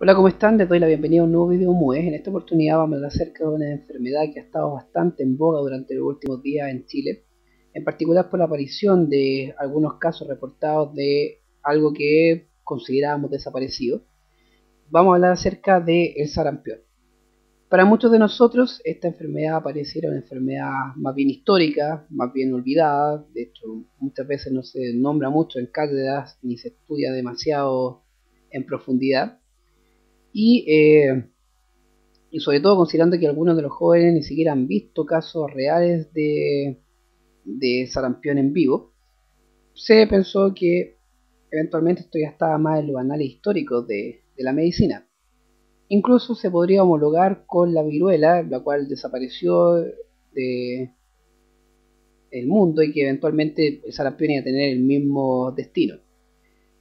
Hola, ¿cómo están? Les doy la bienvenida a un nuevo video MUES. En esta oportunidad vamos a hablar acerca de una enfermedad que ha estado bastante en boga durante los últimos días en Chile, en particular por la aparición de algunos casos reportados de algo que considerábamos desaparecido. Vamos a hablar acerca del el sarampión. Para muchos de nosotros esta enfermedad pareciera una enfermedad más bien histórica, más bien olvidada, de hecho muchas veces no se nombra mucho en cátedras ni se estudia demasiado en profundidad eh, y, sobre todo considerando que algunos de los jóvenes ni siquiera han visto casos reales de, de sarampión en vivo, se pensó que eventualmente esto ya estaba más en los anales históricos de, de la medicina. Incluso se podría homologar con la viruela, la cual desapareció de el mundo y que eventualmente el sarampión iba a tener el mismo destino.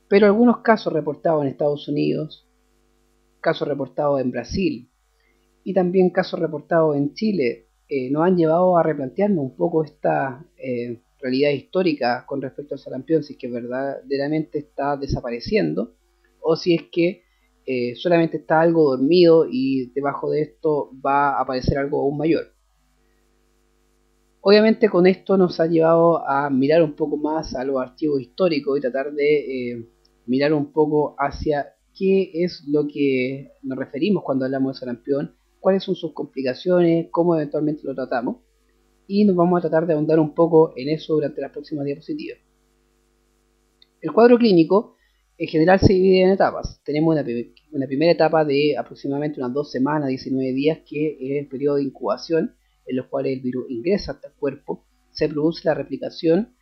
Pero algunos casos reportados en Estados Unidos, casos reportados en Brasil y también casos reportados en Chile eh, nos han llevado a replantearnos un poco esta eh, realidad histórica con respecto al sarampión, si es que verdaderamente está desapareciendo o si es que eh, solamente está algo dormido y debajo de esto va a aparecer algo aún mayor. Obviamente con esto nos ha llevado a mirar un poco más a los archivos históricos y tratar de mirar un poco hacia qué es lo que nos referimos cuando hablamos de sarampión, cuáles son sus complicaciones, cómo eventualmente lo tratamos. Y nos vamos a tratar de ahondar un poco en eso durante las próximas diapositivas. El cuadro clínico en general se divide en etapas. Tenemos una, primera etapa de aproximadamente unas 2 semanas, 19 días, que es el periodo de incubación, en los cuales el virus ingresa hasta el cuerpo, se produce la replicación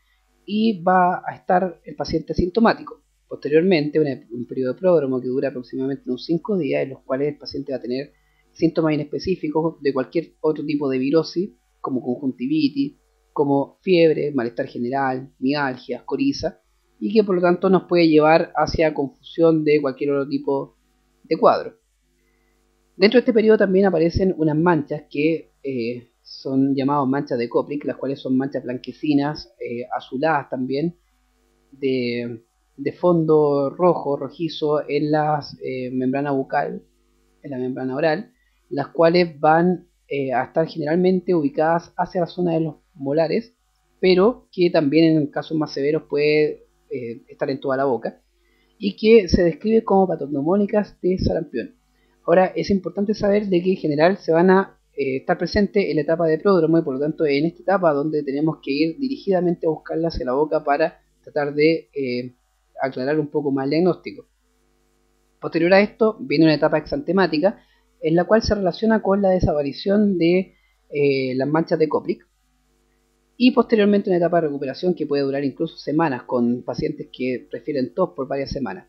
y va a estar el paciente sintomático. Posteriormente, un periodo de pródromo que dura aproximadamente unos 5 días, en los cuales el paciente va a tener síntomas inespecíficos de cualquier otro tipo de virosis, como conjuntivitis, como fiebre, malestar general, mialgias, coriza, y que por lo tanto nos puede llevar hacia confusión de cualquier otro tipo de cuadro. Dentro de este periodo también aparecen unas manchas que eh, son llamadas manchas de Koplik, las cuales son manchas blanquecinas, eh, azuladas también, de de fondo rojo, rojizo, en la eh, membrana bucal, en la membrana oral, las cuales van eh, a estar generalmente ubicadas hacia la zona de los molares, pero que también en casos más severos puede eh, estar en toda la boca, y que se describe como patognomónicas de sarampión. Ahora es importante saber de que en general se van a estar presentes en la etapa de pródromo y por lo tanto en esta etapa donde tenemos que ir dirigidamente a buscarla hacia la boca para tratar de aclarar un poco más el diagnóstico. Posterior a esto viene una etapa exantemática en la cual se relaciona con la desaparición de eh, las manchas de Koplik y posteriormente una etapa de recuperación que puede durar incluso semanas con pacientes que refieren tos por varias semanas.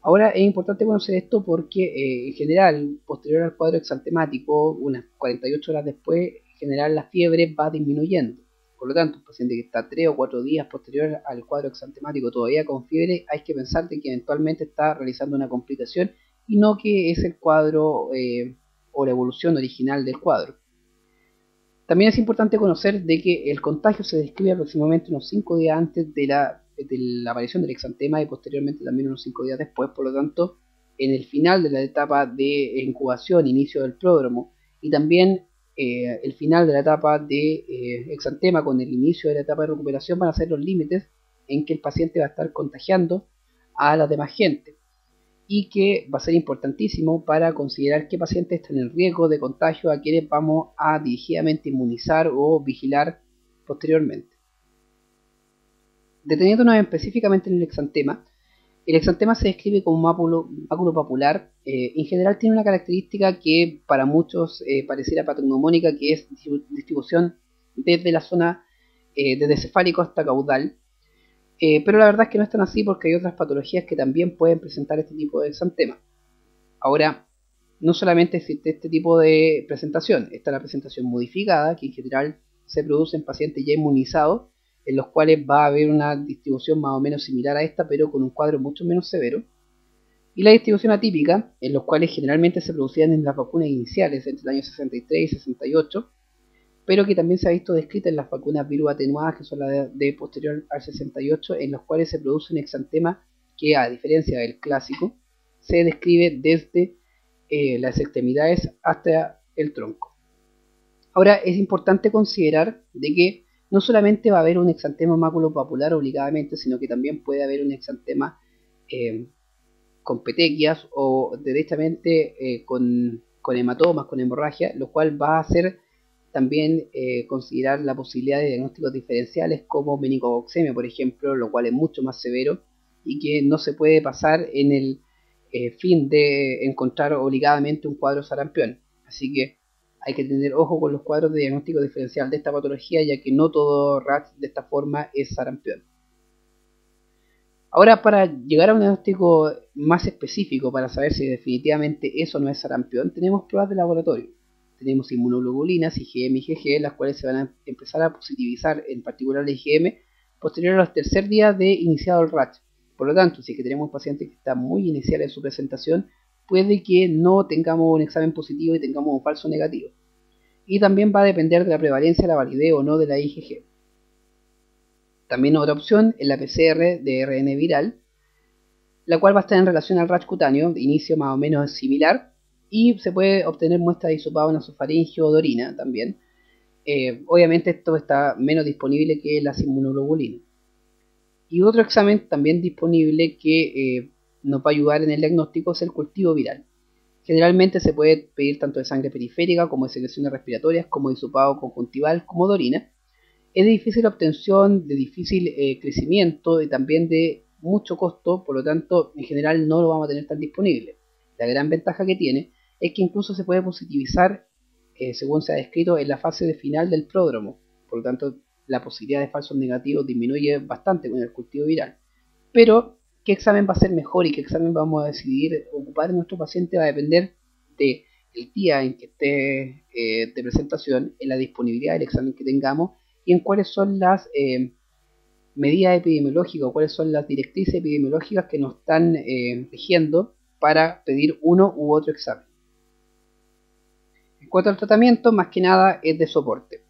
Ahora es importante conocer esto porque eh, en general, posterior al cuadro exantemático, unas 48 horas después, en general la fiebre va disminuyendo. Por lo tanto, un paciente que está 3 o 4 días posterior al cuadro exantemático todavía con fiebre, hay que pensar que eventualmente está realizando una complicación y no que es el cuadro eh, o la evolución original del cuadro. También es importante conocer de que el contagio se describe aproximadamente unos 5 días antes de la, de la aparición del exantema y posteriormente también unos 5 días después, por lo tanto, en el final de la etapa de incubación, inicio del pródromo y también eh, el final de la etapa de eh, exantema con el inicio de la etapa de recuperación van a ser los límites en que el paciente va a estar contagiando a la demás gente y que va a ser importantísimo para considerar qué pacientes están en riesgo de contagio a quienes vamos a dirigidamente inmunizar o vigilar posteriormente. Deteniéndonos específicamente en el exantema, el exantema se describe como un máculo, papular. Eh, en general tiene una característica que para muchos eh, pareciera patognomónica, que es distribución desde la zona eh, desde cefálico hasta caudal. pero la verdad es que no es tan así porque hay otras patologías que también pueden presentar este tipo de exantema. Ahora, no solamente existe este tipo de presentación, está la presentación modificada, que en general se produce en pacientes ya inmunizados en los cuales va a haber una distribución más o menos similar a esta, pero con un cuadro mucho menos severo. Y la distribución atípica, en los cuales generalmente se producían en las vacunas iniciales entre el año 63 y 68, pero que también se ha visto descrita en las vacunas virus atenuadas, que son las de, posterior al 68, en los cuales se produce un exantema que, a diferencia del clásico, se describe desde eh, las extremidades hasta el tronco. Ahora es importante considerar de que no solamente va a haber un exantema maculopapular obligadamente, sino que también puede haber un exantema eh, con petequias o directamente eh, con, hematomas, con hemorragia, lo cual va a hacer también eh, considerar la posibilidad de diagnósticos diferenciales como menicococcemia, por ejemplo, lo cual es mucho más severo y que no se puede pasar en el fin de encontrar obligadamente un cuadro sarampión. Así que hay que tener ojo con los cuadros de diagnóstico diferencial de esta patología, ya que no todo RAT de esta forma es sarampión. Ahora, para llegar a un diagnóstico más específico, para saber si definitivamente eso no es sarampión, tenemos pruebas de laboratorio. Tenemos inmunoglobulinas, IgM y IgG, las cuales se van a empezar a positivizar, en particular la IgM, posterior al tercer día de iniciado el RAT. Por lo tanto, si que tenemos un paciente que está muy inicial en su presentación, puede que no tengamos un examen positivo y tengamos un falso negativo. Y también va a depender de la prevalencia, la validez o no de la IgG. También otra opción es la PCR de RN viral, la cual va a estar en relación al rash cutáneo, de inicio más o menos similar, y se puede obtener muestra de hisopado nasofaringio o de orina también. Eh, obviamente esto está menos disponible que las inmunoglobulinas. Y otro examen también disponible que eh, nos va a ayudar en el diagnóstico es el cultivo viral. Generalmente se puede pedir tanto de sangre periférica como de secreciones respiratorias, como de hisopado conjuntival, como de orina. Es de difícil obtención, de difícil eh, crecimiento y también de mucho costo, por lo tanto en general no lo vamos a tener tan disponible. La gran ventaja que tiene es que incluso se puede positivizar, eh, según se ha descrito, en la fase de final del pródromo. Por lo tanto, la posibilidad de falsos negativos disminuye bastante con el cultivo viral. Pero qué examen va a ser mejor y qué examen vamos a decidir ocupar en nuestro paciente va a depender del día en que esté eh, de presentación, en la disponibilidad del examen que tengamos y en cuáles son las eh, medidas epidemiológicas o cuáles son las directrices epidemiológicas que nos están eh, para pedir uno u otro examen. En cuanto al tratamiento, más que nada es de soporte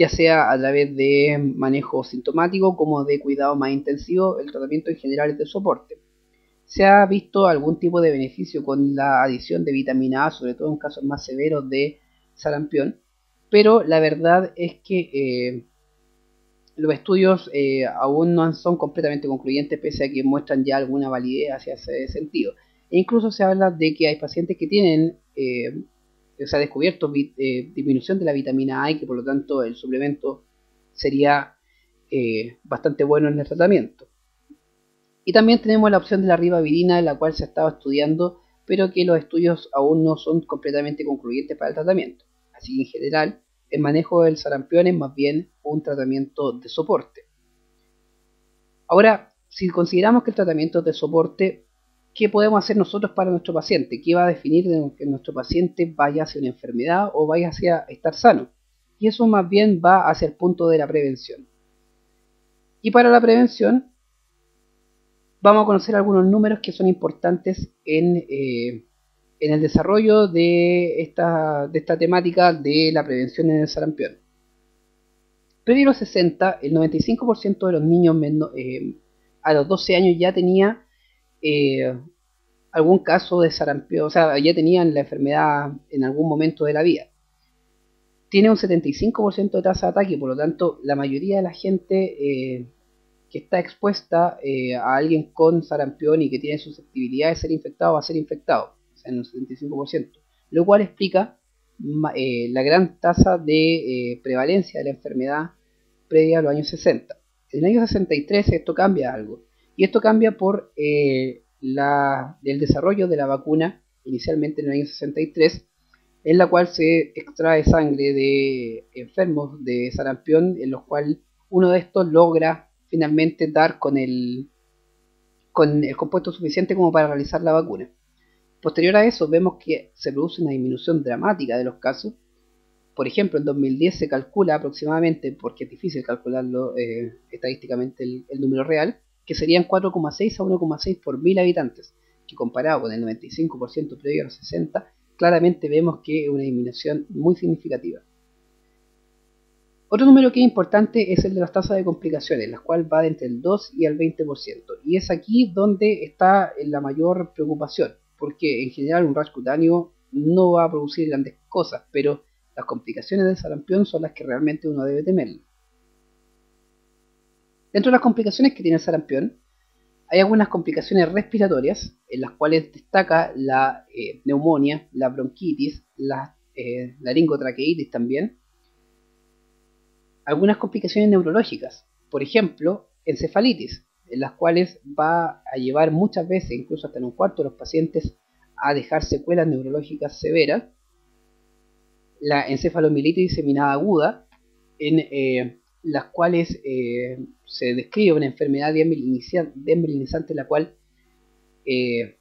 ya sea a través de manejo sintomático como de cuidado más intensivo, el tratamiento en general es de soporte. Se ha visto algún tipo de beneficio con la adición de vitamina A, sobre todo en casos más severos de sarampión, pero la verdad es que eh, los estudios eh, aún no son completamente concluyentes, pese a que muestran ya alguna validez hacia ese sentido. E incluso se habla de que hay pacientes que tienen eh, se ha descubierto eh, disminución de la vitamina A y que por lo tanto el suplemento sería eh, bastante bueno en el tratamiento. Y también tenemos la opción de la ribavirina, la cual se ha estado estudiando, pero que los estudios aún no son completamente concluyentes para el tratamiento. Así que en general, el manejo del sarampión es más bien un tratamiento de soporte. Ahora, si consideramos que el tratamiento de soporte ¿qué podemos hacer nosotros para nuestro paciente? ¿Qué va a definir que nuestro paciente vaya hacia una enfermedad o vaya hacia estar sano? Y eso más bien va hacia el punto de la prevención. Y para la prevención vamos a conocer algunos números que son importantes en, eh, el desarrollo de esta, de esta temática de la prevención en el sarampión. Previo a los 60, el 95% de los niños eh, a los 12 años ya tenía eh, algún caso de sarampión, o sea, ya tenían la enfermedad en algún momento de la vida. Tiene un 75% de tasa de ataque, por lo tanto, la mayoría de la gente eh, que está expuesta eh, a alguien con sarampión y que tiene susceptibilidad de ser infectado va a ser infectado, o sea, en un 75%, lo cual explica la gran tasa de prevalencia de la enfermedad previa a los años 60. En el año 63 esto cambia algo y esto cambia por eh, el desarrollo de la vacuna, inicialmente en el año 63, en la cual se extrae sangre de enfermos de sarampión, en los cuales uno de estos logra finalmente dar con el, con el compuesto suficiente como para realizar la vacuna. Posterior a eso vemos que se produce una disminución dramática de los casos. Por ejemplo, en 2010 se calcula aproximadamente, porque es difícil calcularlo eh, estadísticamente el número real, que serían 4,6 a 1,6 por mil habitantes, que comparado con el 95% previo a los 60, claramente vemos que es una disminución muy significativa. Otro número que es importante es el de las tasas de complicaciones, la cual va de entre el 2 y el 20%, y es aquí donde está la mayor preocupación, porque en general un rash cutáneo no va a producir grandes cosas, pero las complicaciones del sarampión son las que realmente uno debe temer. Dentro de las complicaciones que tiene el sarampión, hay algunas complicaciones respiratorias, en las cuales destaca la eh, neumonía, la bronquitis, la eh, también. Algunas complicaciones neurológicas, por ejemplo, encefalitis, en las cuales va a llevar muchas veces, incluso hasta en un cuarto de los pacientes, a dejar secuelas neurológicas severas. La encefalomielitis diseminada aguda, en eh, las cuales eh, se describe una enfermedad desmelinizante la cual eh,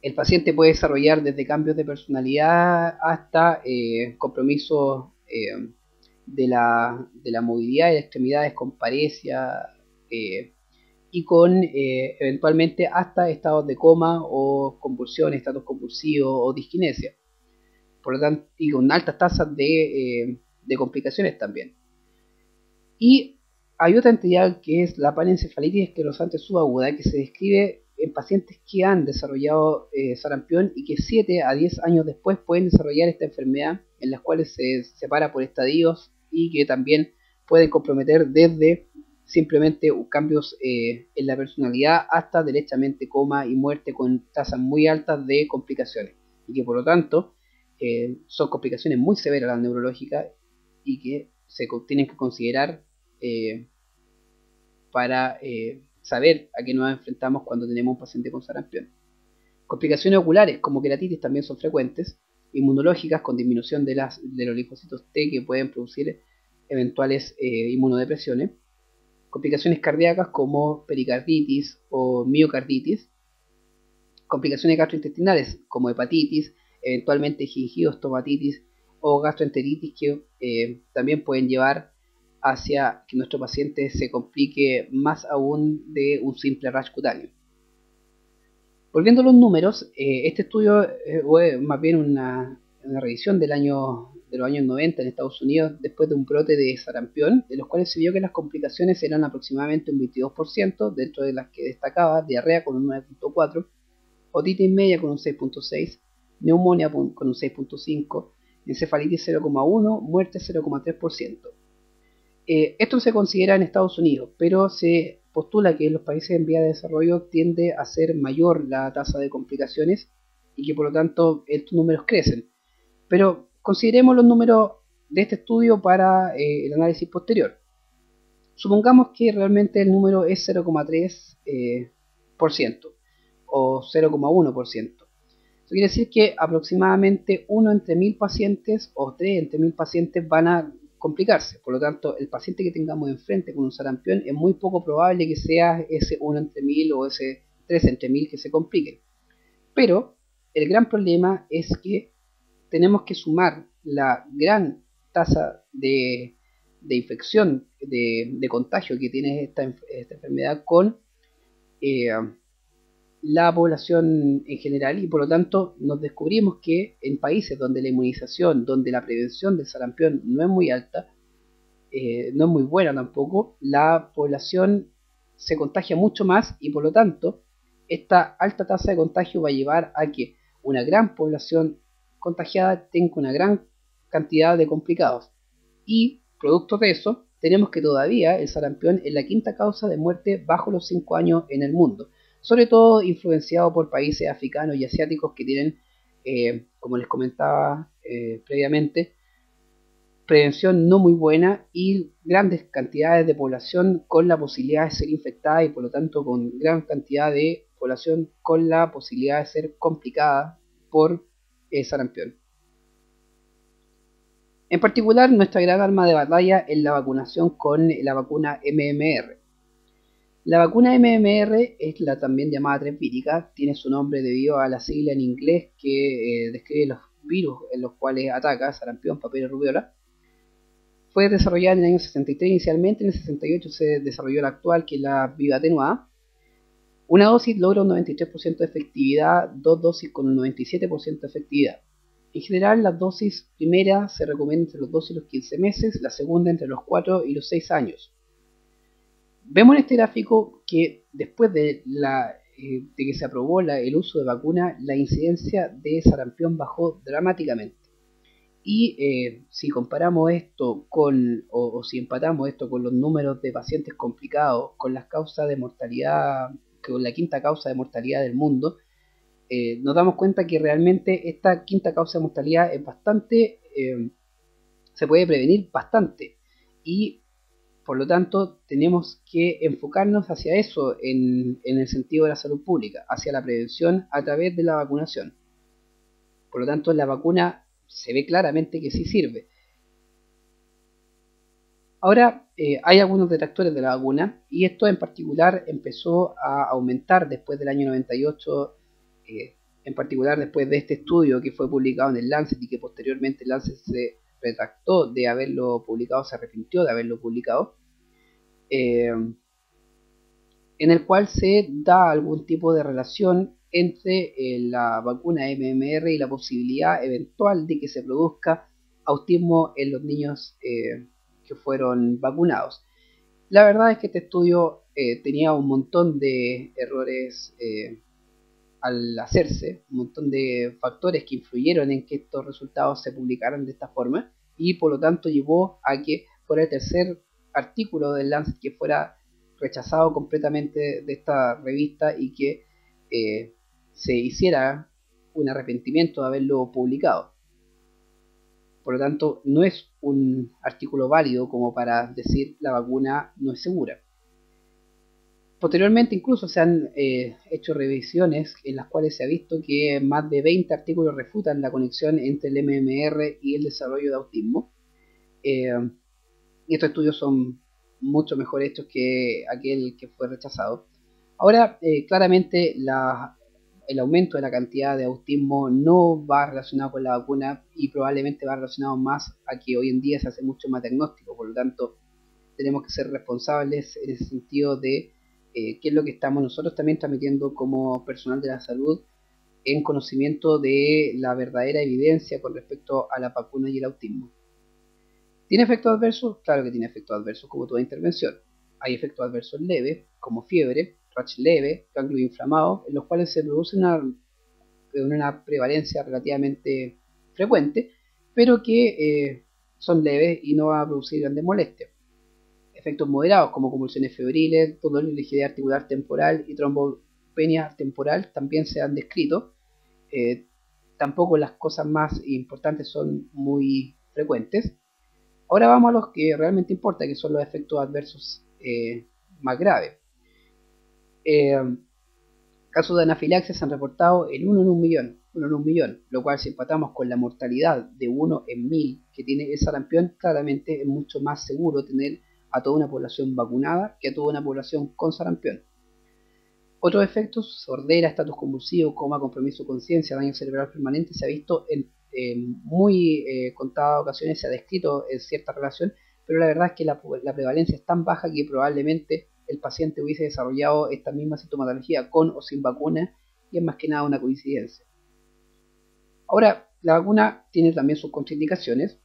el paciente puede desarrollar desde cambios de personalidad hasta eh, compromisos de, la, de, la, movilidad y de extremidades con parecia y con eventualmente hasta estados de coma o convulsiones, estados convulsivos o disquinesia. Por lo tanto, y con altas tasas de complicaciones también. Y hay otra entidad que es la panencefalitis esclerosante subaguda que se describe en pacientes que han desarrollado eh, sarampión y que 7 a 10 años después pueden desarrollar esta enfermedad en las cuales se separa por estadios y que también pueden comprometer desde simplemente cambios eh, en la personalidad hasta derechamente coma y muerte con tasas muy altas de complicaciones. Y que por lo tanto eh, son complicaciones muy severas las neurológicas y que se tienen que considerar eh, para eh, saber a qué nos enfrentamos cuando tenemos un paciente con sarampión. Complicaciones oculares como queratitis también son frecuentes, inmunológicas con disminución de, los linfocitos T que pueden producir eventuales eh, inmunodepresiones, complicaciones cardíacas como pericarditis o miocarditis, complicaciones gastrointestinales como hepatitis, eventualmente gingidostomatitis o gastroenteritis que también pueden llevar hacia que nuestro paciente se complique más aún de un simple rash cutáneo. Volviendo a los números, eh, este estudio eh, fue más bien una, revisión del año, de los años 90 en Estados Unidos después de un brote de sarampión, de los cuales se vio que las complicaciones eran aproximadamente un 22%, dentro de las que destacaba diarrea con un 9.4%, otitis media con un 6.6%, neumonía con un 6.5%, encefalitis 0.1%, muerte 0.3%. Eh, esto se considera en Estados Unidos, pero se postula que en los países en vía de desarrollo tiende a ser mayor la tasa de complicaciones y que por lo tanto estos números crecen. Pero consideremos los números de este estudio para eh, el análisis posterior. Supongamos que realmente el número es 0,3% eh, o 0,1%. Eso quiere decir que aproximadamente 1 entre 1000 pacientes o 3 entre 1000 pacientes van a complicarse. Por lo tanto, el paciente que tengamos enfrente con un sarampión es muy poco probable que sea ese 1 entre 1000 o ese 3 entre 1000 que se complique. Pero el gran problema es que tenemos que sumar la gran tasa de, infección, de, contagio que tiene esta, enfermedad con eh, la población en general y por lo tanto nos descubrimos que en países donde la inmunización, donde la prevención del sarampión no es muy alta, eh, no es muy buena tampoco, la población se contagia mucho más y por lo tanto esta alta tasa de contagio va a llevar a que una gran población contagiada tenga una gran cantidad de complicados. Y producto de eso tenemos que todavía el sarampión es la quinta causa de muerte bajo los 5 años en el mundo sobre todo influenciado por países africanos y asiáticos que tienen, eh, como les comentaba eh, previamente, prevención no muy buena y grandes cantidades de población con la posibilidad de ser infectada y por lo tanto con gran cantidad de población con la posibilidad de ser complicada por eh, sarampión. En particular, nuestra gran arma de batalla es la vacunación con la vacuna MMR. La vacuna MMR es la también llamada trempítica, tiene su nombre debido a la sigla en inglés que eh, describe los virus en los cuales ataca, sarampión, papel y rubiola. Fue desarrollada en el año 63 inicialmente, en el 68 se desarrolló la actual, que es la viva atenuada. Una dosis logra un 93% de efectividad, dos dosis con un 97% de efectividad. En general, la dosis primera se recomienda entre los 2 y los 15 meses, la segunda entre los 4 y los 6 años. Vemos en este gráfico que después de eh, que se aprobó el uso de vacuna, la incidencia de sarampión bajó dramáticamente. Y eh, si comparamos esto con, o, si empatamos esto con los números de pacientes complicados, con las causas de mortalidad, con la quinta causa de mortalidad del mundo, eh, nos damos cuenta que realmente esta quinta causa de mortalidad es bastante, se puede prevenir bastante. Y por lo tanto, tenemos que enfocarnos hacia eso en, el sentido de la salud pública, hacia la prevención a través de la vacunación. Por lo tanto, la vacuna se ve claramente que sí sirve. Ahora, eh, hay algunos detractores de la vacuna y esto en particular empezó a aumentar después del año 98, eh, en particular después de este estudio que fue publicado en el Lancet y que posteriormente el Lancet se retractó de haberlo publicado, se arrepintió de haberlo publicado, eh, en el cual se da algún tipo de relación entre eh, la vacuna MMR y la posibilidad eventual de que se produzca autismo en los niños eh, que fueron vacunados. La verdad es que este estudio tenía un montón de errores al hacerse, un montón de factores que influyeron en que estos resultados se publicaran de esta forma y por lo tanto llevó a que fuera el tercer artículo del Lancet que fuera rechazado completamente de esta revista y que eh, se hiciera un arrepentimiento de haberlo publicado. Por lo tanto, no es un artículo válido como para decir la vacuna no es segura. Posteriormente incluso se han eh, hecho revisiones en las cuales se ha visto que más de 20 artículos refutan la conexión entre el MMR y el desarrollo de autismo. Eh, y estos estudios son mucho mejor hechos que aquel que fue rechazado. Ahora, eh, claramente el aumento de la cantidad de autismo no va relacionado con la vacuna y probablemente va relacionado más a que hoy en día se hace mucho más diagnóstico, por lo tanto tenemos que ser responsables en ese sentido de eh, qué es lo que estamos nosotros también transmitiendo como personal de la salud en conocimiento de la verdadera evidencia con respecto a la vacuna y el autismo. ¿Tiene efectos adversos? Claro que tiene efectos adversos como toda intervención. Hay efectos adversos leves, como fiebre, rash leve, ganglio inflamado, en los cuales se produce una, una prevalencia relativamente frecuente, pero que eh, son leves y no van a producir grandes molestias efectos moderados como convulsiones febriles, dolor y rigidez articular temporal y trombopenia temporal también se han descrito. Eh, tampoco las cosas más importantes son muy frecuentes. Ahora vamos a los que realmente importa, que son los efectos adversos eh, más graves. Eh, casos de anafilaxia se han reportado en 1 en un millón, 1 en un millón, lo cual si empatamos con la mortalidad de 1 en 1000 que tiene el sarampión, claramente es mucho más seguro tener a toda una población vacunada que a toda una población con sarampión. Otros efectos, sordera, estatus convulsivo, coma, compromiso conciencia, daño cerebral permanente, se ha visto en, muy eh, contadas ocasiones, se ha descrito en cierta relación, pero la verdad es que la, prevalencia es tan baja que probablemente el paciente hubiese desarrollado esta misma sintomatología con o sin vacuna y es más que nada una coincidencia. Ahora, la vacuna tiene también sus contraindicaciones,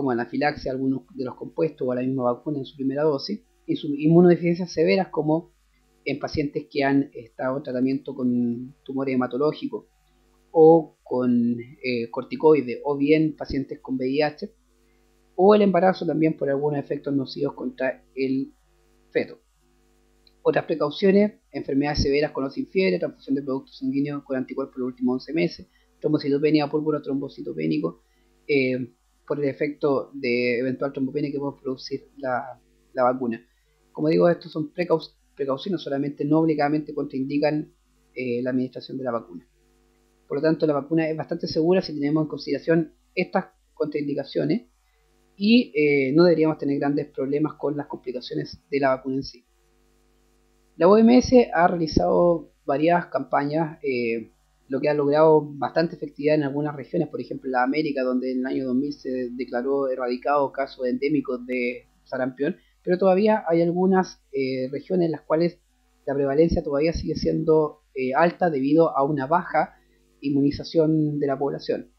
como anafilaxia a algunos de los compuestos o la misma vacuna en su primera dosis, y sus inmunodeficiencias severas como en pacientes que han estado en tratamiento con tumores hematológicos o con eh, corticoides o bien pacientes con VIH o el embarazo también por algunos efectos nocivos contra el feto. Otras precauciones, enfermedades severas con o sin fiebre, transfusión de productos sanguíneos con anticuerpos los últimos 11 meses, trombocitopenia púrpura trombocitopénico, eh, por el efecto de eventual trombopenia que puede producir la, vacuna. Como digo, estos son precauciones, solamente no obligadamente contraindican eh, la administración de la vacuna. Por lo tanto, la vacuna es bastante segura si tenemos en consideración estas contraindicaciones y eh, no deberíamos tener grandes problemas con las complicaciones de la vacuna en sí. La OMS ha realizado varias campañas eh, lo que ha logrado bastante efectividad en algunas regiones, por ejemplo la América, donde en el año 2000 se declaró erradicado casos endémicos de sarampión, pero todavía hay algunas eh, regiones en las cuales la prevalencia todavía sigue siendo eh, alta debido a una baja inmunización de la población.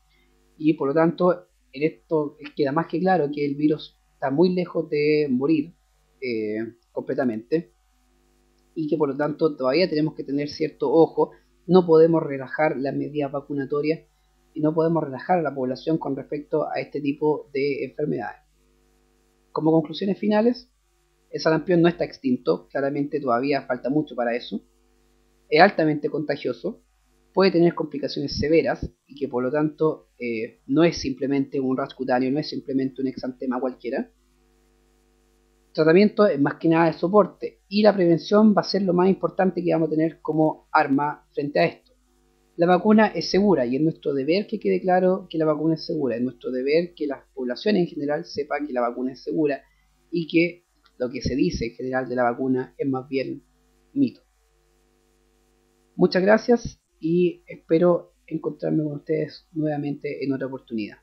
Y por lo tanto, en esto queda más que claro que el virus está muy lejos de morir eh, completamente y que por lo tanto todavía tenemos que tener cierto ojo. No podemos relajar las medidas vacunatorias y no podemos relajar a la población con respecto a este tipo de enfermedades. Como conclusiones finales, el sarampión no está extinto, claramente todavía falta mucho para eso. Es altamente contagioso, puede tener complicaciones severas y que por lo tanto eh, no es simplemente un ras cutáneo, no es simplemente un exantema cualquiera. Tratamiento es más que nada de soporte y la prevención va a ser lo más importante que vamos a tener como arma frente a esto. La vacuna es segura y es nuestro deber que quede claro que la vacuna es segura, es nuestro deber que la población en general sepa que la vacuna es segura y que lo que se dice en general de la vacuna es más bien mito. Muchas gracias y espero encontrarme con ustedes nuevamente en otra oportunidad.